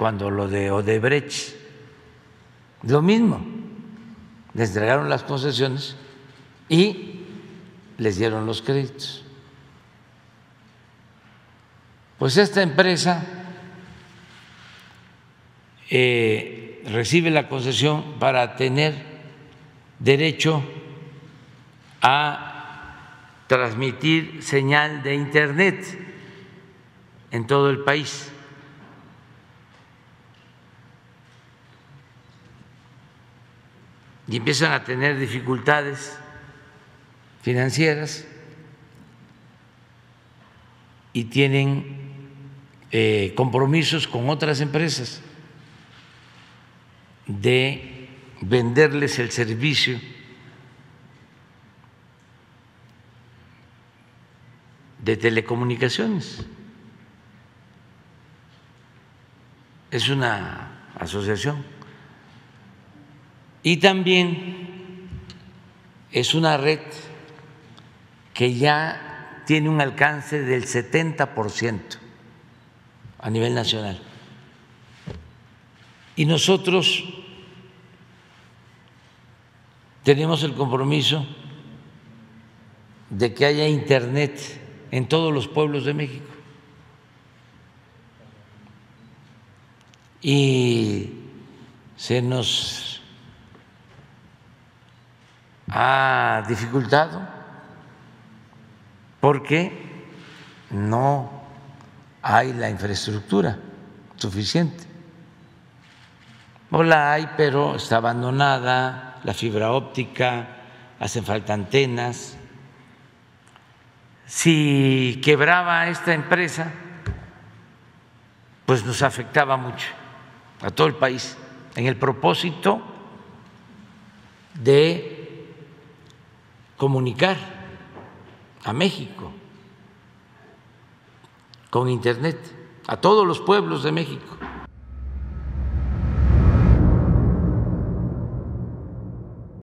cuando lo de Odebrecht, lo mismo, les entregaron las concesiones y les dieron los créditos. Pues esta empresa eh, recibe la concesión para tener derecho a transmitir señal de Internet en todo el país. Y empiezan a tener dificultades financieras y tienen eh, compromisos con otras empresas de venderles el servicio de telecomunicaciones. Es una asociación. Y también es una red que ya tiene un alcance del 70 por ciento a nivel nacional. Y nosotros tenemos el compromiso de que haya Internet en todos los pueblos de México. Y se nos ha dificultado porque no hay la infraestructura suficiente. No la hay, pero está abandonada, la fibra óptica, hacen falta antenas. Si quebraba esta empresa, pues nos afectaba mucho a todo el país en el propósito de comunicar a México con Internet a todos los pueblos de México.